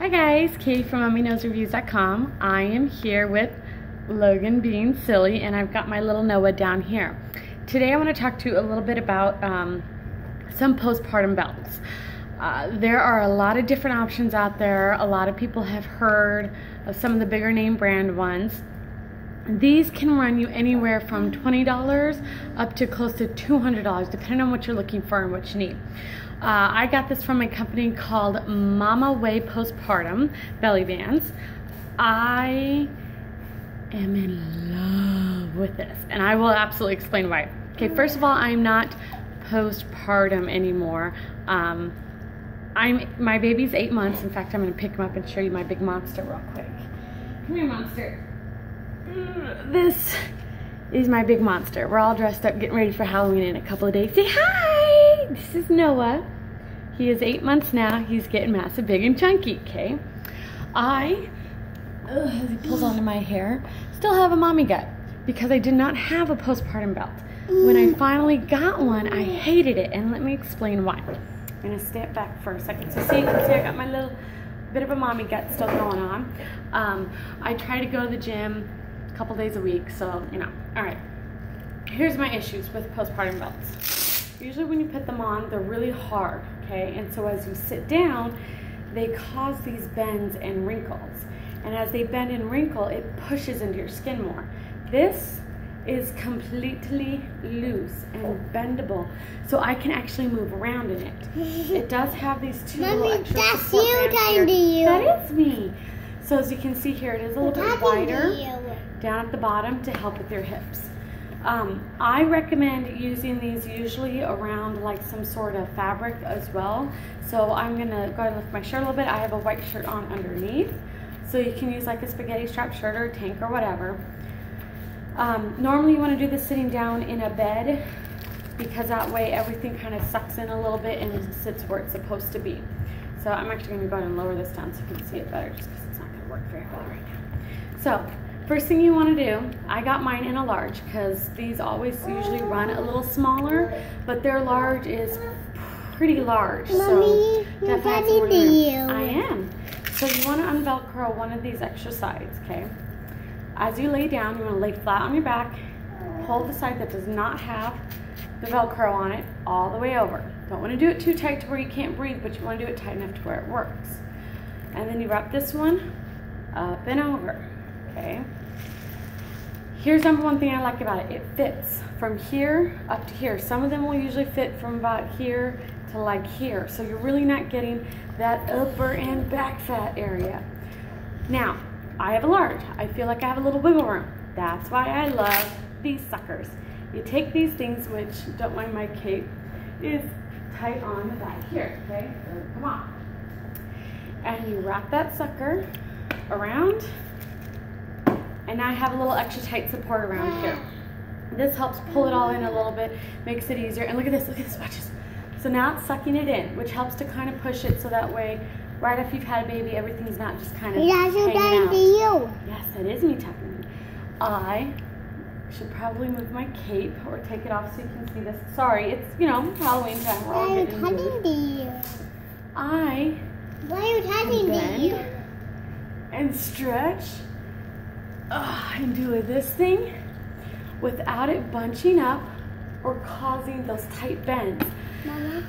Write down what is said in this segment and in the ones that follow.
Hi guys, Katie from MummyKnowsReviews.com. I am here with Logan being silly and I've got my little Noah down here. Today I want to talk to you a little bit about um, some postpartum belts. Uh, there are a lot of different options out there. A lot of people have heard of some of the bigger name brand ones. These can run you anywhere from $20 up to close to $200 depending on what you're looking for and what you need. Uh, I got this from a company called Mamaway Postpartum Belly Bands. I am in love with this and I will absolutely explain why. Okay, first of all, I'm not postpartum anymore. Um, I'm my baby's eight months. In fact, I'm gonna pick him up and show you my big monster real quick. Come here, monster. This is my big monster. We're all dressed up, getting ready for Halloween in a couple of days. Say hi! This is Noah. He is eight months now. He's getting massive, big, and chunky, okay? I, ugh, as he pulls onto my hair, still have a mommy gut because I did not have a postpartum belt. When I finally got one, I hated it, and let me explain why. I'm gonna step back for a second. So see, you can see I got my little bit of a mommy gut still going on. Um, I try to go to the gym couple days a week, so you know. All right. Here's my issues with postpartum belts. Usually when you put them on, they're really hard, okay? And so as you sit down, they cause these bends and wrinkles. And as they bend and wrinkle, it pushes into your skin more. This is completely loose and oh. bendable, so I can actually move around in it. It does have these two Mommy, little extra that's support you bands to here. you. That is me. So as you can see here, it is a little bit Talking to wider you. Down at the bottom to help with your hips. Um, I recommend using these usually around like some sort of fabric as well. So I'm gonna go and lift my shirt a little bit. I have a white shirt on underneath. So you can use like a spaghetti strap shirt or tank or whatever. Um, normally you wanna do this sitting down in a bed because that way everything kind of sucks in a little bit and sits where it's supposed to be. So I'm actually gonna go ahead and lower this down so you can see it better just because it's not gonna work very well right now. So first thing you wanna do, I got mine in a large because these always usually run a little smaller, but their large is pretty large. so Mommy, you're definitely to you. I am. So you wanna unvelcro one of these extra sides, okay? As you lay down, you wanna lay flat on your back, pull the side that does not have the Velcro on it all the way over. Don't wanna do it too tight to where you can't breathe, but you wanna do it tight enough to where it works. And then you wrap this one up and over, okay? Here's number one thing I like about it. It fits from here up to here. Some of them will usually fit from about here to like here. So you're really not getting that upper and back fat area. Now, I have a large. I feel like I have a little wiggle room. That's why I love these suckers. You take these things, which, don't mind my cape, is tight on the back here, okay? Come on. And you wrap that sucker around, and now I have a little extra tight support around here. This helps pull it all in a little bit, makes it easier. And look at this, look at this, watch this. So now it's sucking it in, which helps to kind of push it so that way, right after you've had a baby, everything's not just kind of That's hanging out. to you. Yes, it is me talking. I should probably move my cape or take it off so you can see this. Sorry, it's, you know, Halloween time. We're all Why are you getting talking moved. to you? I Why are you talking to you? and stretch Ugh, and do this thing without it bunching up or causing those tight bends. Mama,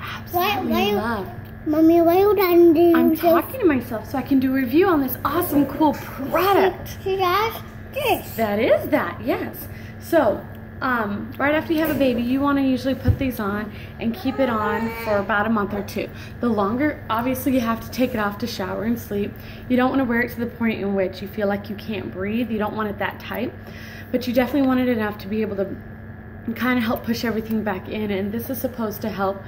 Absolutely why you- love. mommy, why you talking to? I'm talking to myself so I can do a review on this awesome, cool product. I ask this? That is that, yes. So, um, right after you have a baby, you want to usually put these on and keep it on for about a month or two. The longer, obviously, you have to take it off to shower and sleep. You don't want to wear it to the point in which you feel like you can't breathe. You don't want it that tight, but you definitely want it enough to be able to kind of help push everything back in. And this is supposed to help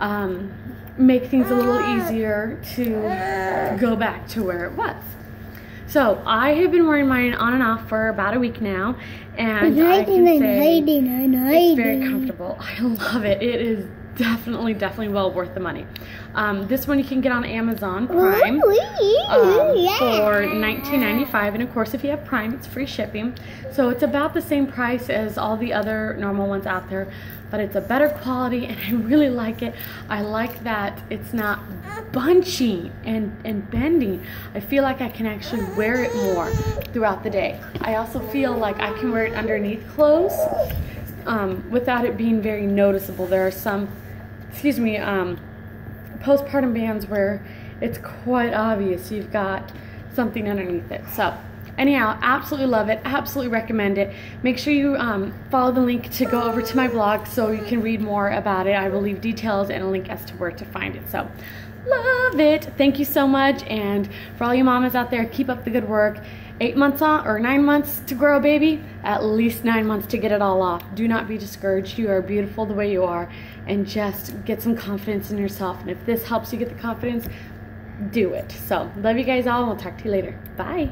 um, make things a little easier to go back to where it was. So I have been wearing mine on and off for about a week now, and I can say hiding and hiding. it's very comfortable. I love it. It is definitely, definitely well worth the money. Um, this one you can get on Amazon Prime um, for $19.95 and of course if you have prime it's free shipping. So it's about the same price as all the other normal ones out there but it's a better quality and i really like it. I like that it's not bunchy and and bending i feel like i can actually wear it more throughout the day. I also feel like i can wear it underneath clothes um, without it being very noticeable. There are some excuse me um, postpartum bands where it's quite obvious you've got something underneath it. So, anyhow, absolutely love it. Absolutely recommend it. Make sure you um, follow the link to go over to my blog so you can read more about it. I will leave details and a link as to where to find it. So, love it. Thank you so much. And for all you mamas out there, keep up the good work. Eight months on or nine months to grow a baby, at least nine months to get it all off. Do not be discouraged. You are beautiful the way you are, and just get some confidence in yourself. And if this helps you get the confidence, do it. So, love you guys all, we'll talk to you later. Bye.